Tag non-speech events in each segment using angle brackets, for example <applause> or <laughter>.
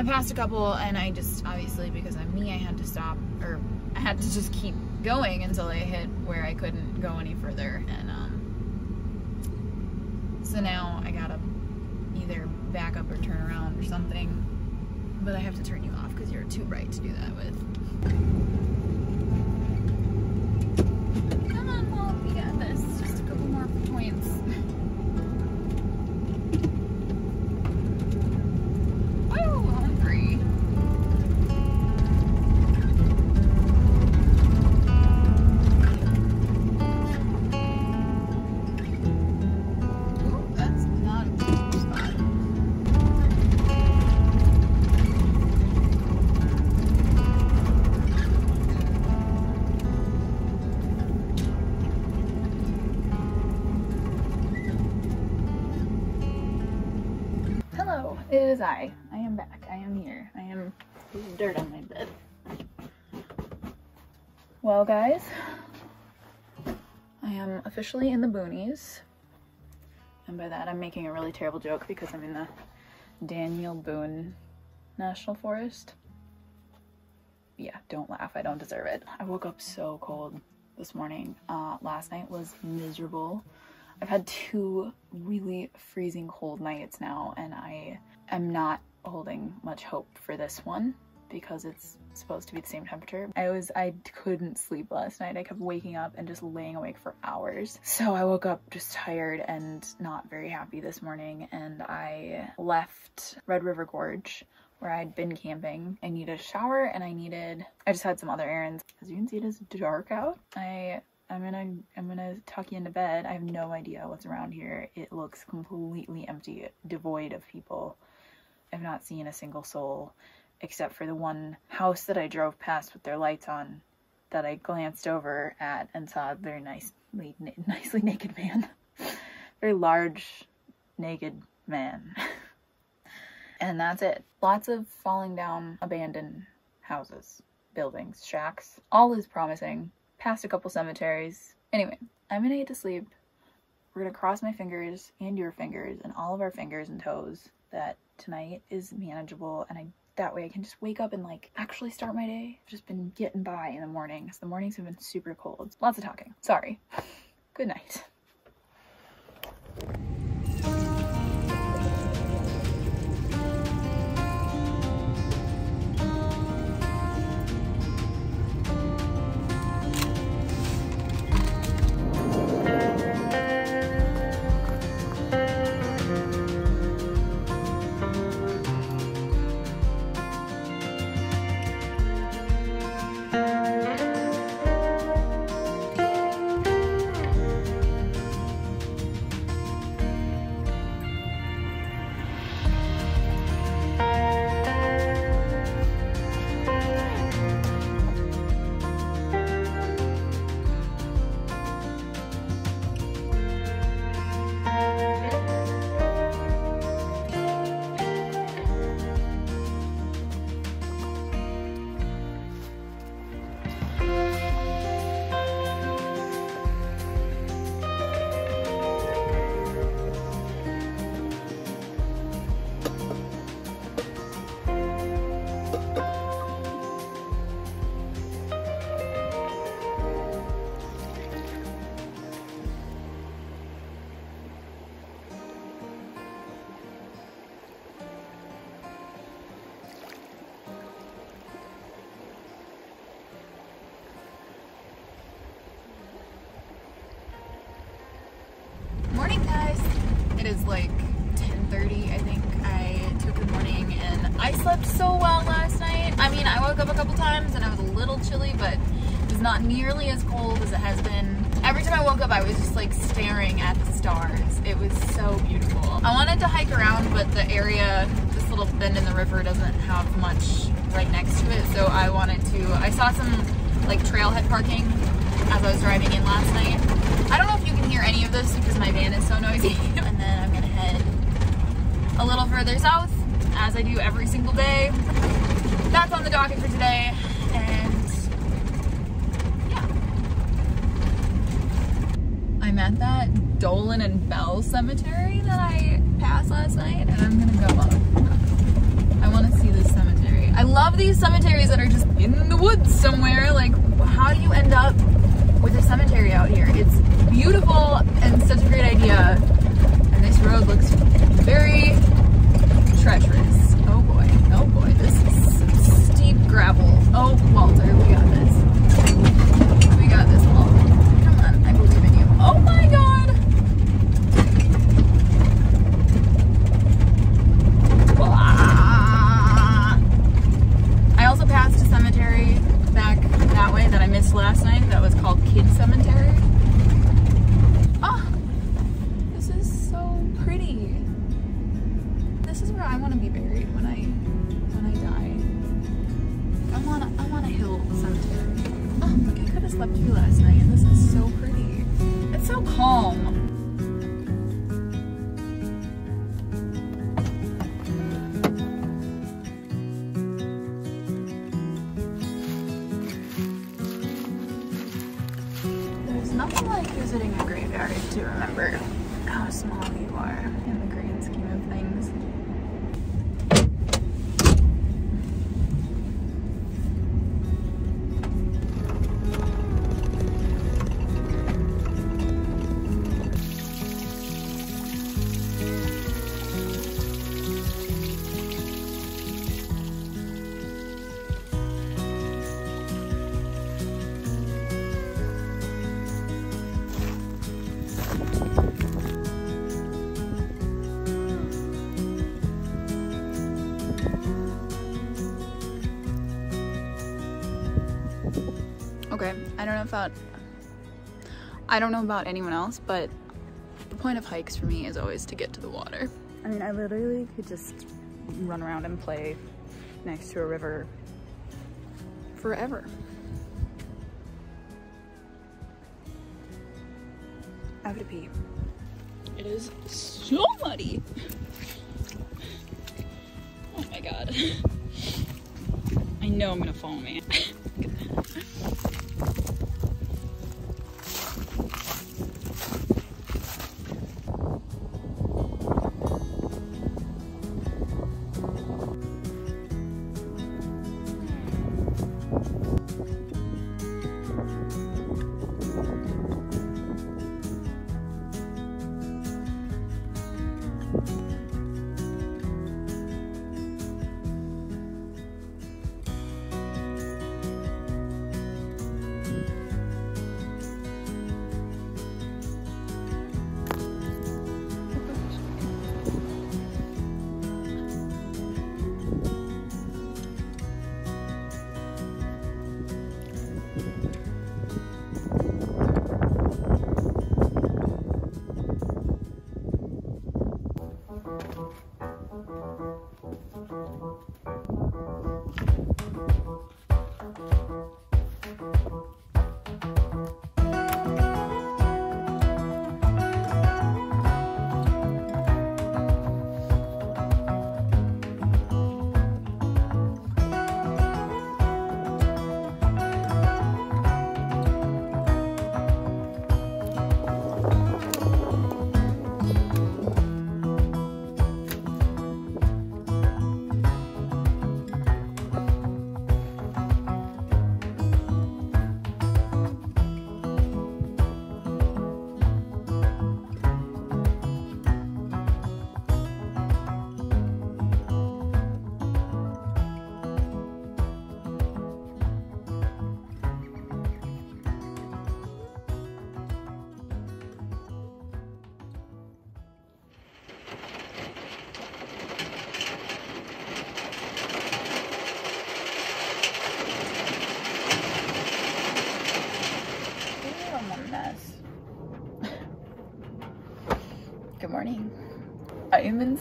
I passed a couple and I just, obviously because I'm me, I had to stop, or I had to just keep going until I hit where I couldn't go any further. And um, so now I gotta either back up or turn around or something. But I have to turn you off because you're too bright to do that with. I. I am back. I am here. I am there's dirt on my bed. Well, guys, I am officially in the boonies. And by that, I'm making a really terrible joke because I'm in the Daniel Boone National Forest. Yeah, don't laugh. I don't deserve it. I woke up so cold this morning. Uh, last night was miserable. I've had two really freezing cold nights now, and I am not holding much hope for this one because it's supposed to be the same temperature. I was, I couldn't sleep last night. I kept waking up and just laying awake for hours. So I woke up just tired and not very happy this morning, and I left Red River Gorge where I'd been camping. I needed a shower and I needed, I just had some other errands. As you can see, it is dark out. I I'm gonna I'm gonna tuck you into bed. I have no idea what's around here. It looks completely empty, devoid of people. I've not seen a single soul except for the one house that I drove past with their lights on that I glanced over at and saw a very nice nicely <laughs> naked man. very large naked man. <laughs> and that's it. Lots of falling down abandoned houses, buildings, shacks. All is promising past a couple cemeteries. Anyway, I'm gonna get to sleep. We're gonna cross my fingers and your fingers and all of our fingers and toes that tonight is manageable and I that way I can just wake up and like actually start my day. I've just been getting by in the mornings. The mornings have been super cold. Lots of talking. Sorry. <laughs> Good night. Is like 10:30, I think. I took the morning, and I slept so well last night. I mean, I woke up a couple times, and I was a little chilly, but it was not nearly as cold as it has been. Every time I woke up, I was just like staring at the stars. It was so beautiful. I wanted to hike around, but the area, this little bend in the river, doesn't have much right next to it. So I wanted to. I saw some like trailhead parking as I was driving in last night. I don't know if you can hear any of this because my van is so noisy. <laughs> and then I'm gonna head a little further south, as I do every single day. That's on the docket for today, and yeah. I'm at that Dolan and Bell cemetery that I passed last night and I'm gonna go up. I wanna see this cemetery. I love these cemeteries that are just in the woods somewhere. Like, how do you end up with a cemetery out here? It's beautiful and such a great idea. And this road looks very treacherous. Oh boy, oh boy, this is steep gravel. Oh, Walter, we got this. We got this, Walter. Come on, I believe in you. Oh my god! Wah! I also passed a cemetery back that way that I missed last night that was called Kid Cemetery. I don't know about I don't know about anyone else, but the point of hikes for me is always to get to the water. I mean, I literally could just run around and play next to a river forever. I have to pee. It is so muddy. Oh my god. <laughs> I know I'm gonna fall, man. <laughs>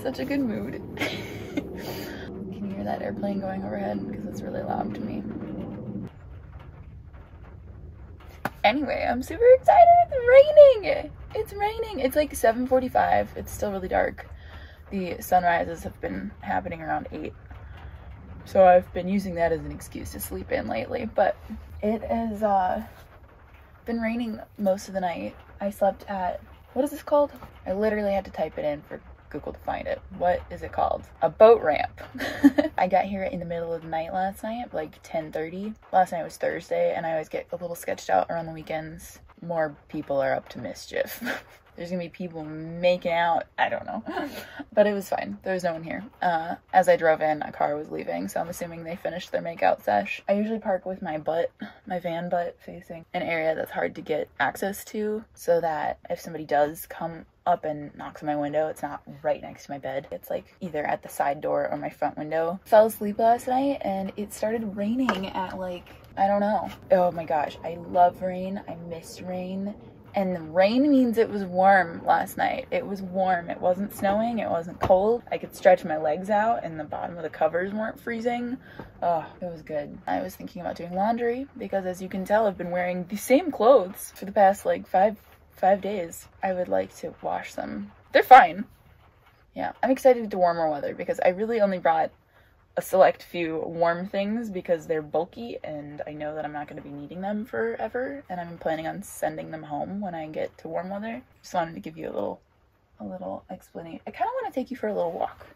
such a good mood. <laughs> Can you hear that airplane going overhead? Because it's really loud to me. Anyway, I'm super excited. It's raining. It's raining. It's like 7:45. It's still really dark. The sunrises have been happening around 8. So I've been using that as an excuse to sleep in lately, but it has uh, been raining most of the night I slept at, what is this called? I literally had to type it in for Google to find it. What is it called? A boat ramp. <laughs> I got here in the middle of the night last night, like 10.30. Last night was Thursday, and I always get a little sketched out around the weekends. More people are up to mischief. <laughs> There's gonna be people making out. I don't know. <laughs> but it was fine. There was no one here. Uh, as I drove in, a car was leaving, so I'm assuming they finished their makeout sesh. I usually park with my butt, my van butt, facing an area that's hard to get access to, so that if somebody does come up and knocks on my window. It's not right next to my bed. It's like either at the side door or my front window. Fell asleep last night and it started raining at like, I don't know. Oh my gosh, I love rain. I miss rain. And the rain means it was warm last night. It was warm. It wasn't snowing. It wasn't cold. I could stretch my legs out and the bottom of the covers weren't freezing. Oh, it was good. I was thinking about doing laundry because as you can tell, I've been wearing the same clothes for the past like five, five days. I would like to wash them. They're fine. Yeah, I'm excited to warmer weather because I really only brought a select few warm things because they're bulky and I know that I'm not going to be needing them forever and I'm planning on sending them home when I get to warm weather. Just wanted to give you a little a little explanation. I kind of want to take you for a little walk.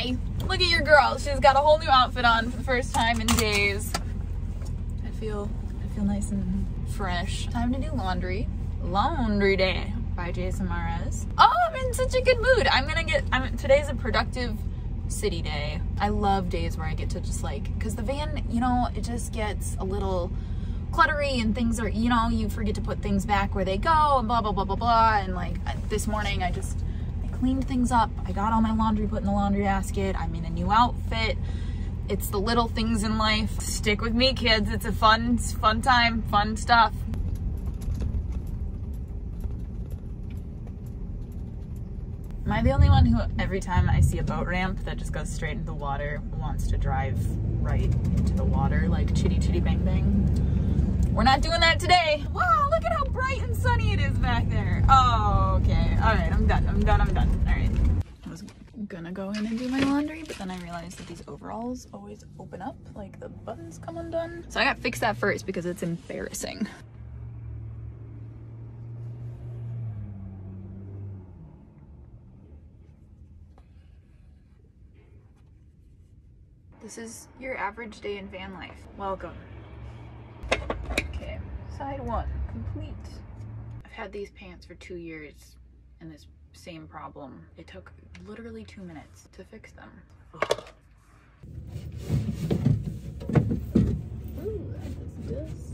Hi, look at your girl. She's got a whole new outfit on for the first time in days. I feel, I feel nice and fresh. Time to do laundry. Laundry day by Jason Mraz. Oh, I'm in such a good mood. I'm gonna get, I'm, today's a productive city day. I love days where I get to just like, cause the van, you know, it just gets a little cluttery and things are, you know, you forget to put things back where they go and blah, blah, blah, blah, blah. And like this morning I just, cleaned things up. I got all my laundry put in the laundry basket. I'm in a new outfit. It's the little things in life. Stick with me, kids. It's a fun, fun time, fun stuff. Am I the only one who, every time I see a boat ramp that just goes straight into the water, wants to drive right into the water like chitty chitty bang bang? We're not doing that today. Wow, look at how bright and sunny it is back there. Oh, okay. All right, I'm done. I'm done. I'm done. All right. I was gonna go in and do my laundry, but then I realized that these overalls always open up, like the buttons come undone. So I gotta fix that first because it's embarrassing. This is your average day in van life. Welcome. Okay, side one, complete. I've had these pants for two years and this same problem. It took literally two minutes to fix them. Ugh. Ooh, that is.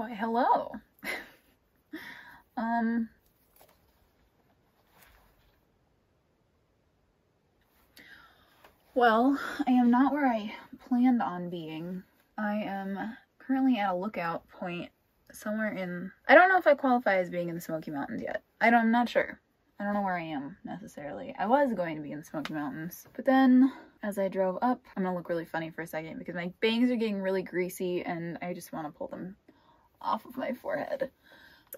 Why, hello. <laughs> um, well, I am not where I planned on being. I am currently at a lookout point somewhere in, I don't know if I qualify as being in the Smoky Mountains yet. I don't, I'm not sure. I don't know where I am necessarily. I was going to be in the Smoky Mountains, but then as I drove up, I'm gonna look really funny for a second because my bangs are getting really greasy and I just want to pull them off of my forehead.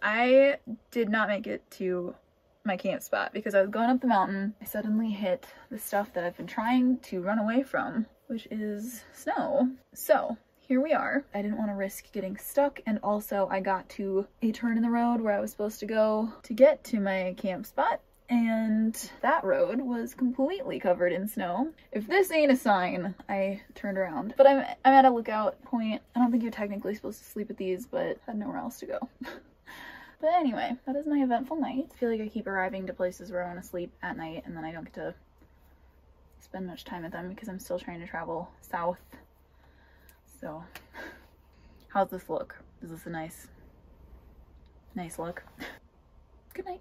I did not make it to my camp spot because I was going up the mountain. I suddenly hit the stuff that I've been trying to run away from, which is snow. So here we are. I didn't want to risk getting stuck and also I got to a turn in the road where I was supposed to go to get to my camp spot and that road was completely covered in snow. If this ain't a sign, I turned around. But I'm, I'm at a lookout point. I don't think you're technically supposed to sleep at these, but I had nowhere else to go. <laughs> but anyway, that is my eventful night. I feel like I keep arriving to places where I want to sleep at night and then I don't get to spend much time at them because I'm still trying to travel south. So, <laughs> how's this look? Is this a nice, nice look? <laughs> Good night.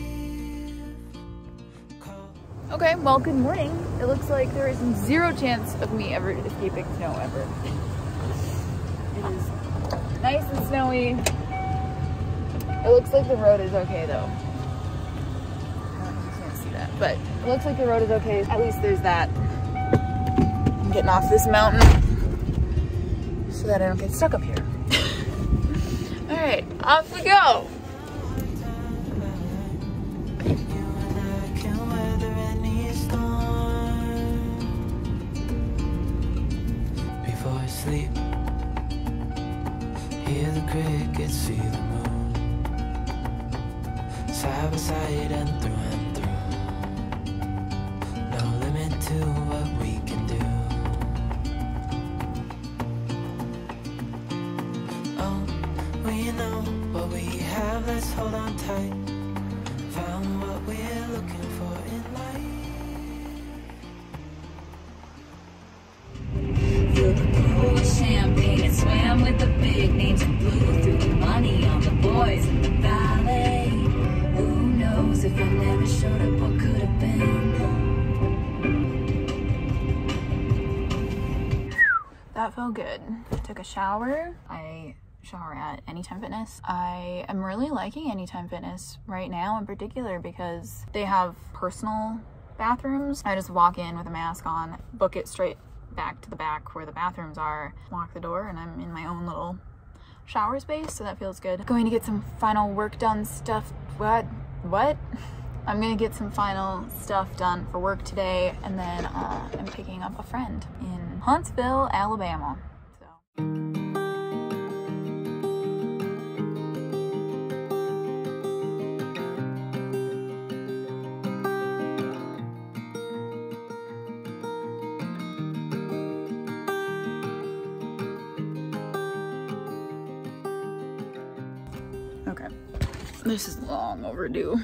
Okay, well, good morning. It looks like there is zero chance of me ever escaping snow ever. It is nice and snowy. It looks like the road is okay though. You can't see that, but it looks like the road is okay. At least there's that. I'm getting off this mountain so that I don't get stuck up here. <laughs> All right, off we go. That felt good. Took a shower. I shower at Anytime Fitness. I am really liking Anytime Fitness right now in particular because they have personal bathrooms. I just walk in with a mask on, book it straight back to the back where the bathrooms are, lock the door, and I'm in my own little shower space, so that feels good. Going to get some final work done stuff. What? What? <laughs> I'm gonna get some final stuff done for work today, and then uh, I'm picking up a friend in Huntsville, Alabama. Okay, this is long overdue.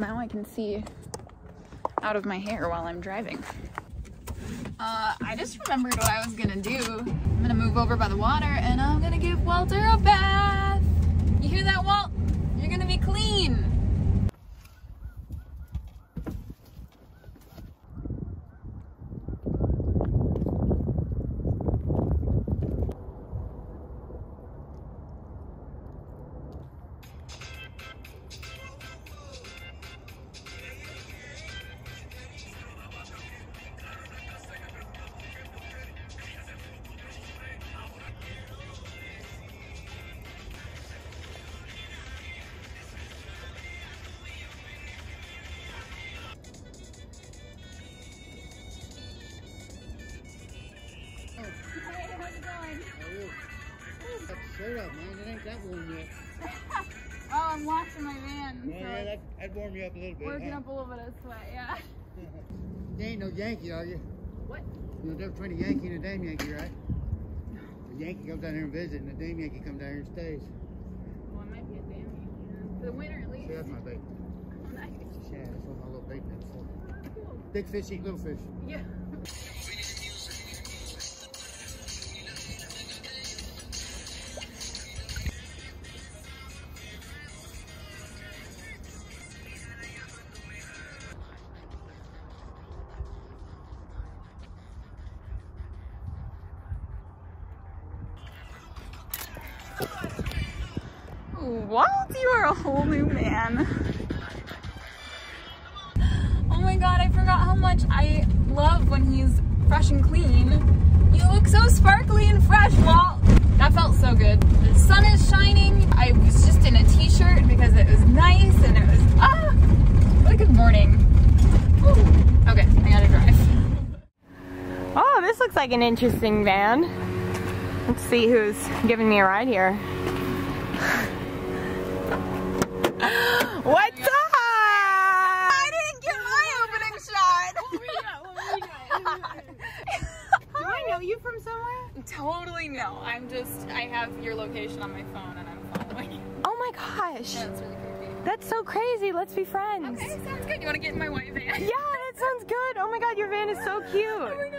Now I can see out of my hair while I'm driving. Uh, I just remembered what I was gonna do. I'm gonna move over by the water and I'm gonna give Walter a bath. You hear that, Walt? You're gonna be clean. Shirt up, man. It ain't that warm yet. <laughs> Oh, I'm washing my van, so Yeah, that, that'd warm you up a little bit. Working huh? up a little bit of sweat, yeah. <laughs> You ain't no Yankee, are you? What? You know the difference between a Yankee and a damn Yankee, right? The Yankee comes down here and visits, and the damn Yankee comes down here and stays. Well, I might be a damn Yankee. For the winter at least. See, that's my bait. <laughs> Oh, nice. Yeah, that's what my little bait net's for. Oh, cool. Big fish eat little fish. Yeah. Walt, you are a whole new man. Oh my god, I forgot how much I love when he's fresh and clean. You look so sparkly and fresh, Walt. That felt so good. The sun is shining. I was just in a t-shirt because it was nice and it was, ah, what a good morning. Whew. Okay, I gotta drive. Oh, this looks like an interesting van. Let's see who's giving me a ride here. What's up? I didn't get my opening shot. Do I know you from somewhere? Totally no. I'm just, I have your location on my phone and I'm following you. Oh my gosh. That's really creepy. That's so crazy. Let's be friends. Okay, sounds good. You wanna get in my white van? Yeah, that sounds good. Oh my god, your van is so <laughs> cute.